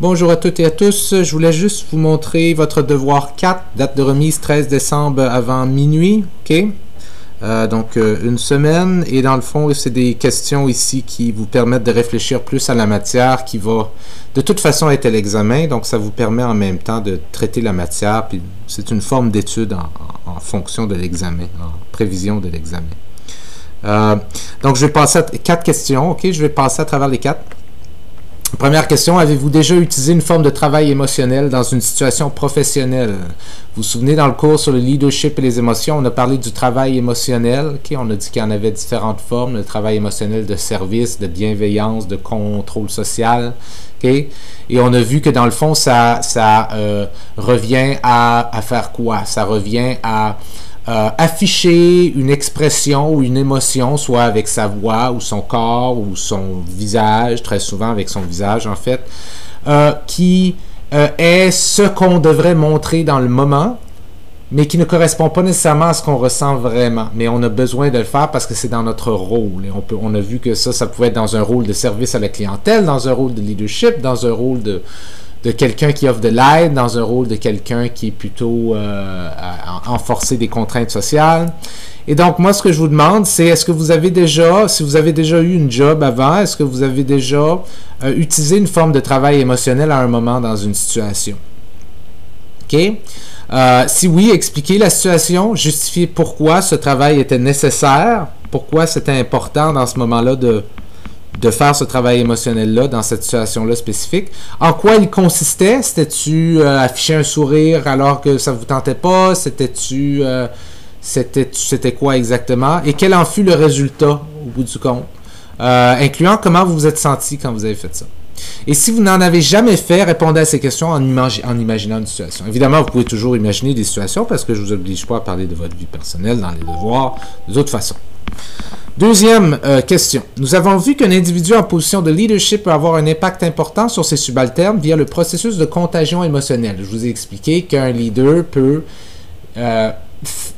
Bonjour à toutes et à tous. Je voulais juste vous montrer votre devoir 4, date de remise 13 décembre avant minuit. Euh, donc, euh, une semaine. Et dans le fond, c'est des questions ici qui vous permettent de réfléchir plus à la matière qui va de toute façon être l'examen. Donc, ça vous permet en même temps de traiter la matière. C'est une forme d'étude en, fonction de l'examen, en prévision de l'examen. Euh, donc, je vais passer à quatre questions. Je vais passer à travers les quatre. Première question, avez-vous déjà utilisé une forme de travail émotionnel dans une situation professionnelle? Vous vous souvenez dans le cours sur le leadership et les émotions, on a parlé du travail émotionnel. On a dit qu'il y en avait différentes formes, le travail émotionnel de service, de bienveillance, de contrôle social. Et on a vu que dans le fond, ça, euh, revient à faire quoi? Ça revient à euh, afficher une expression ou une émotion, soit avec sa voix ou son corps ou son visage, très souvent avec son visage en fait, euh, qui euh, est ce qu'on devrait montrer dans le moment, mais qui ne correspond pas nécessairement à ce qu'on ressent vraiment. Mais on a besoin de le faire parce que c'est dans notre rôle. Et on, peut, on a vu que ça, ça pouvait être dans un rôle de service à la clientèle, dans un rôle de leadership, dans un rôle de, de quelqu'un qui offre de l'aide dans un rôle de quelqu'un qui est plutôt euh, enforcé des contraintes sociales. Et donc, moi, ce que je vous demande, c'est est-ce que vous avez déjà, si vous avez déjà eu une job avant, est-ce que vous avez déjà euh, utilisé une forme de travail émotionnel à un moment dans une situation? OK? Euh, si oui, expliquez la situation, justifiez pourquoi ce travail était nécessaire, pourquoi c'était important dans ce moment-là de, de faire ce travail émotionnel-là dans cette situation-là spécifique. En quoi il consistait? C'était-tu euh, afficher un sourire alors que ça ne vous tentait pas? C'était-tu... Euh, c'était, quoi exactement? Et quel en fut le résultat au bout du compte? Euh, incluant comment vous vous êtes senti quand vous avez fait ça. Et si vous n'en avez jamais fait, répondez à ces questions en, en, imaginant une situation. Évidemment, vous pouvez toujours imaginer des situations parce que je ne vous oblige pas à parler de votre vie personnelle dans les devoirs de toute façon. Deuxième euh, question. Nous avons vu qu'un individu en position de leadership peut avoir un impact important sur ses subalternes via le processus de contagion émotionnelle. Je vous ai expliqué qu'un leader peut euh,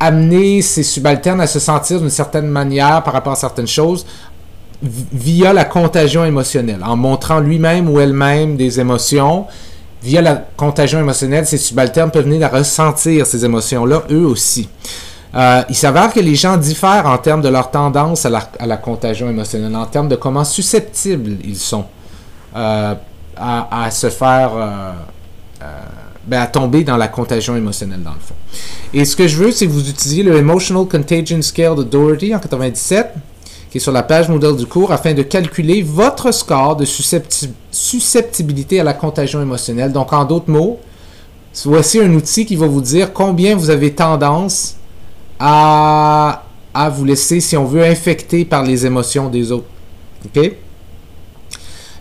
amener ses subalternes à se sentir d'une certaine manière par rapport à certaines choses via la contagion émotionnelle, en montrant lui-même ou elle-même des émotions. Via la contagion émotionnelle, ses subalternes peuvent venir à ressentir ces émotions-là, eux aussi. Euh, il s'avère que les gens diffèrent en termes de leur tendance à la, contagion émotionnelle, en termes de comment susceptibles ils sont euh, à, se faire, euh, ben, à tomber dans la contagion émotionnelle dans le fond. Et ce que je veux, c'est que vous utilisiez le Emotional Contagion Scale de Doherty en 97, qui est sur la page modèle du cours, afin de calculer votre score de susceptibilité à la contagion émotionnelle. Donc, en d'autres mots, voici un outil qui va vous dire combien vous avez tendance à, vous laisser, si on veut, infecter par les émotions des autres. OK?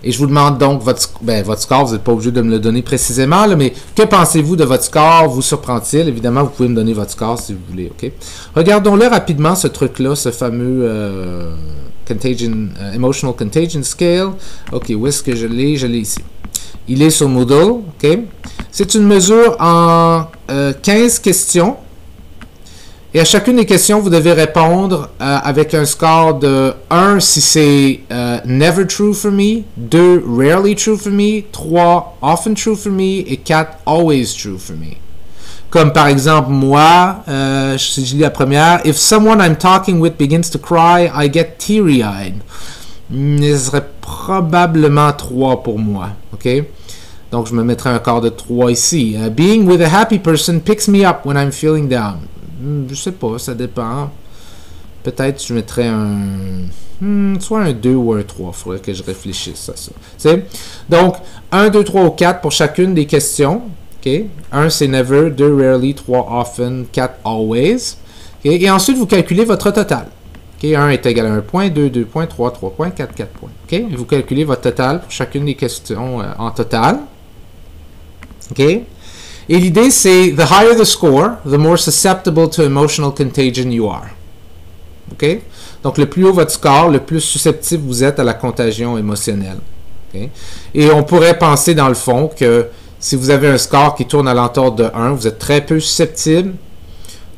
Et je vous demande donc votre, ben, votre score, vous n'êtes pas obligé de me le donner précisément, là, mais que pensez-vous de votre score? Vous surprend-il? Évidemment, vous pouvez me donner votre score si vous voulez, OK? Regardons-le rapidement, ce truc-là, ce fameux euh, euh, Emotional Contagion Scale. OK, où est-ce que je l'ai? Je l'ai ici. Il est sur Moodle, OK? C'est une mesure en 15 euh, questions et à chacune des questions, vous devez répondre euh, avec un score de 1 si c'est euh, never true for me, 2 rarely true for me, 3 often true for me et 4 always true for me. Comme par exemple, moi, euh, je lis la première, If someone I'm talking with begins to cry, I get teary-eyed. Ce serait probablement 3 pour moi. OK? Donc, je me mettrai un score de 3 ici. being with a happy person picks me up when I'm feeling down. Hmm, je sais pas, ça dépend. Peut-être je mettrais un. Hmm, soit un 2 ou un 3. Il faudrait que je réfléchisse à ça. Donc, 1, 2, 3 ou 4 pour chacune des questions. Okay? 1, c'est never. 2, rarely. 3, often. 4, always. Et ensuite, vous calculez votre total. 1 est égal à 1 point, 2, 2 points, 3, 3 points, 4, 4 points. Et vous calculez votre total pour chacune des questions euh, en total. OK? Et l'idée, c'est the higher the score, the more susceptible to emotional contagion you are. OK? Donc, le plus haut votre score, le plus susceptible vous êtes à la contagion émotionnelle. Et on pourrait penser, dans le fond, que si vous avez un score qui tourne à l'entour de 1, vous êtes très peu susceptible.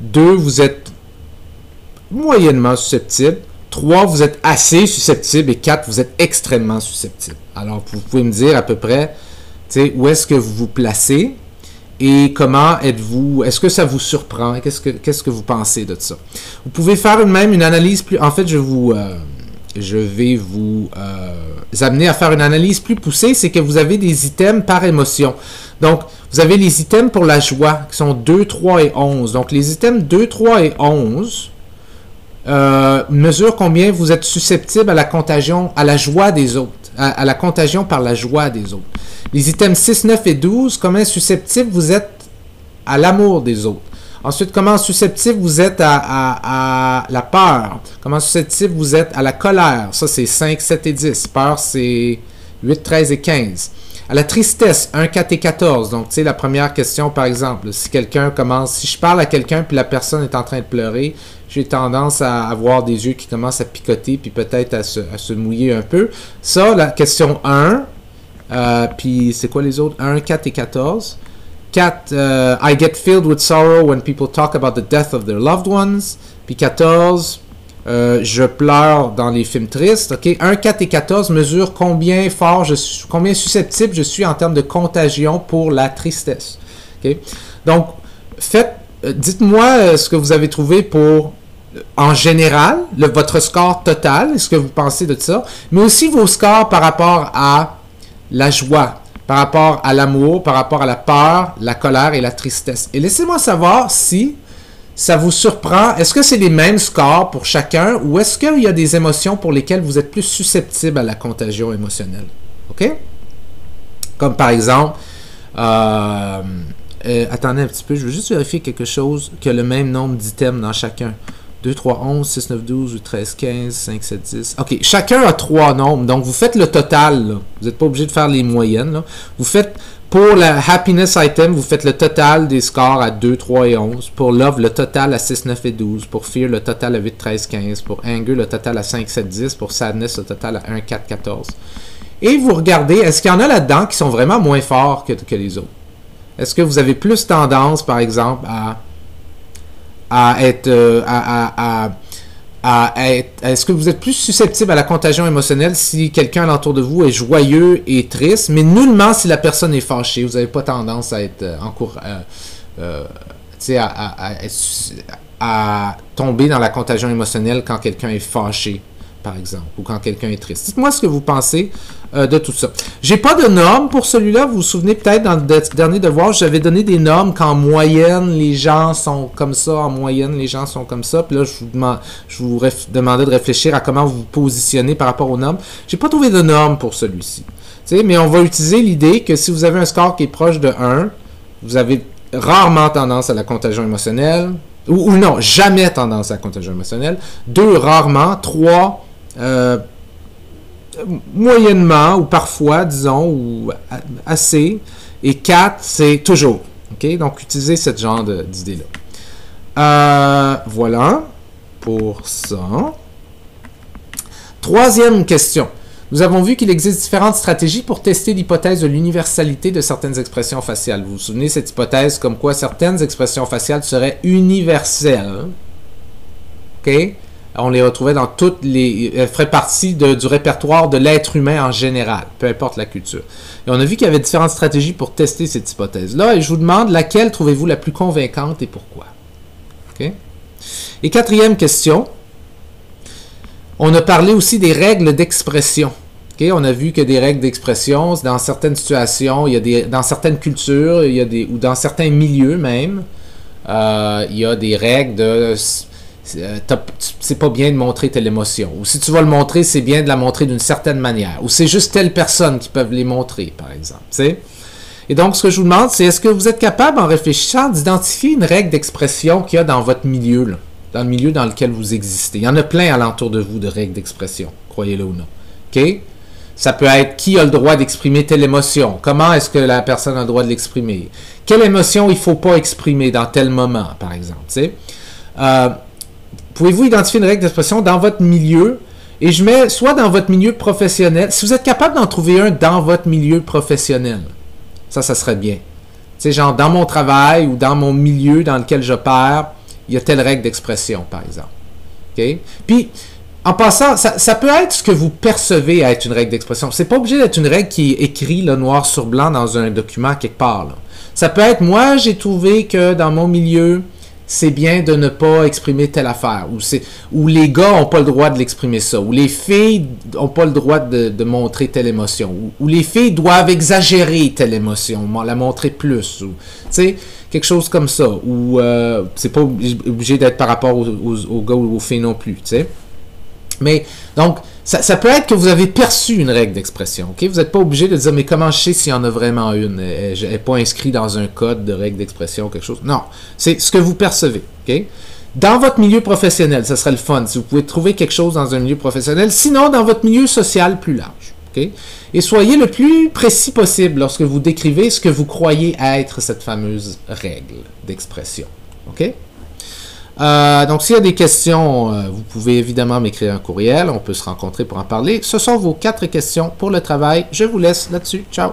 2, vous êtes moyennement susceptible. 3, vous êtes assez susceptible. Et 4, vous êtes extrêmement susceptible. Alors, vous pouvez me dire à peu près où est-ce que vous vous placez? Et comment êtes-vous, est-ce que ça vous surprend, qu'est-ce que, vous pensez de ça? Vous pouvez faire même une analyse plus, en fait, je euh, vais vous euh, amener à faire une analyse plus poussée, c'est que vous avez des items par émotion. Donc, vous avez les items pour la joie, qui sont 2, 3 et 11. Donc, les items 2, 3 et 11 euh, mesurent combien vous êtes susceptible à la contagion, à la joie des autres, à, la contagion par la joie des autres. Les items 6, 9 et 12, comment susceptible vous êtes à l'amour des autres? Ensuite, comment susceptible vous êtes à, la peur? Comment susceptible vous êtes à la colère? Ça, c'est 5, 7 et 10. Peur, c'est 8, 13 et 15. À la tristesse, 1, 4 et 14. Donc, tu sais, la première question, par exemple, si quelqu'un commence, si je parle à quelqu'un puis la personne est en train de pleurer, j'ai tendance à avoir des yeux qui commencent à picoter puis peut-être à se, mouiller un peu. Ça, la question 1, euh, puis c'est quoi les autres? 1, 4 et 14. 4, uh, I get filled with sorrow when people talk about the death of their loved ones. Puis 14, euh, je pleure dans les films tristes. Ok, 1, 4 et 14 mesurent combien fort je suis, combien susceptible je suis en termes de contagion pour la tristesse. Donc faites, euh, dites-moi euh, ce que vous avez trouvé pour en général, votre score total, ce que vous pensez de ça, mais aussi vos scores par rapport à la joie, par rapport à l'amour, par rapport à la peur, la colère et la tristesse. Et laissez-moi savoir si ça vous surprend? Est-ce que c'est les mêmes scores pour chacun ou est-ce qu'il y a des émotions pour lesquelles vous êtes plus susceptible à la contagion émotionnelle? OK? Comme par exemple, euh, euh, attendez un petit peu, je veux juste vérifier quelque chose qui a le même nombre d'items dans chacun. 2, 3, 11, 6, 9, 12, 13, 15, 5, 7, 10. OK, chacun a trois nombres. Donc, vous faites le total. Vous n'êtes pas obligé de faire les moyennes. Vous faites, pour la happiness item, vous faites le total des scores à 2, 3 et 11. Pour love, le total à 6, 9 et 12. Pour fear, le total à 8, 13, 15. Pour anger, le total à 5, 7, 10. Pour sadness, le total à 1, 4, 14. Et vous regardez, est-ce qu'il y en a là-dedans qui sont vraiment moins forts que, que les autres? Est-ce que vous avez plus tendance, par exemple, à à euh, à, est-ce que vous êtes plus susceptible à la contagion émotionnelle si quelqu'un alentour de vous est joyeux et triste, mais nullement si la personne est fâchée. Vous n'avez pas tendance à être euh, euh, à, à, tomber dans la contagion émotionnelle quand quelqu'un est fâché par exemple, ou quand quelqu'un est triste. Dites-moi ce que vous pensez euh, de tout ça. J'ai pas de normes pour celui-là. Vous vous souvenez peut-être dans le dernier devoir, j'avais donné des normes qu'en moyenne, les gens sont comme ça. En moyenne, les gens sont comme ça. Puis là, je vous, demandais de réfléchir à comment vous vous positionnez par rapport aux normes. J'ai pas trouvé de normes pour celui-ci. Mais on va utiliser l'idée que si vous avez un score qui est proche de 1, vous avez rarement tendance à la contagion émotionnelle. Ou, ou non, jamais tendance à la contagion émotionnelle. Deux, rarement. Trois, euh, moyennement ou parfois, disons, ou assez. Et 4, c'est toujours. OK? Donc, utilisez ce genre d'idée-là. Euh, voilà pour ça. Troisième question. Nous avons vu qu'il existe différentes stratégies pour tester l'hypothèse de l'universalité de certaines expressions faciales. Vous vous souvenez cette hypothèse comme quoi certaines expressions faciales seraient universelles? OK? On les retrouvait dans toutes les. Elles feraient partie du répertoire de l'être humain en général, peu importe la culture. Et on a vu qu'il y avait différentes stratégies pour tester cette hypothèse-là, et je vous demande laquelle trouvez-vous la plus convaincante et pourquoi. Et quatrième question, on a parlé aussi des règles d'expression. On a vu que des règles d'expression, dans certaines situations, il y a des, dans certaines cultures, il y a des, ou dans certains milieux même, euh, il y a des règles de euh, c'est pas bien de montrer telle émotion. Ou si tu vas le montrer, c'est bien de la montrer d'une certaine manière. Ou c'est juste telle personne qui peuvent les montrer, par exemple. Et donc, ce que je vous demande, c'est est-ce que vous êtes capable, en réfléchissant, d'identifier une règle d'expression qu'il y a dans votre milieu, dans le milieu dans lequel vous existez. Il y en a plein alentour de vous de règles d'expression, croyez-le ou non. Ça peut être qui a le droit d'exprimer telle émotion? Comment est-ce que la personne a le droit de l'exprimer? Quelle émotion il ne faut pas exprimer dans tel moment, par exemple. Euh, Pouvez-vous identifier une règle d'expression dans votre milieu? Et je mets soit dans votre milieu professionnel, si vous êtes capable d'en trouver un dans votre milieu professionnel, ça, ça serait bien. Tu sais, genre dans mon travail ou dans mon milieu dans lequel j'opère, il y a telle règle d'expression, par exemple. Puis, en passant, ça, peut être ce que vous percevez être une règle d'expression. C'est pas obligé d'être une règle qui est écrite noir sur blanc dans un document quelque part. Ça peut être, moi, j'ai trouvé que dans mon milieu, c'est bien de ne pas exprimer telle affaire, ou, ou les gars n'ont pas le droit de l'exprimer ça, ou les filles n'ont pas le droit de, montrer telle émotion, ou, les filles doivent exagérer telle émotion, la montrer plus, ou, quelque chose comme ça, ou euh, c'est pas obligé d'être par rapport aux, aux, gars ou aux filles non plus, tu sais. Mais, donc, ça, peut être que vous avez perçu une règle d'expression. ok? Vous n'êtes pas obligé de dire, mais comment je sais s'il y en a vraiment une? Elle n'est pas inscrite dans un code de règle d'expression, quelque chose? Non, c'est ce que vous percevez. ok? Dans votre milieu professionnel, ça serait le fun si vous pouvez trouver quelque chose dans un milieu professionnel. Sinon, dans votre milieu social plus large. Et soyez le plus précis possible lorsque vous décrivez ce que vous croyez être cette fameuse règle d'expression. OK? Euh, donc, s'il y a des questions, euh, vous pouvez évidemment m'écrire un courriel. On peut se rencontrer pour en parler. Ce sont vos quatre questions pour le travail. Je vous laisse là-dessus. Ciao!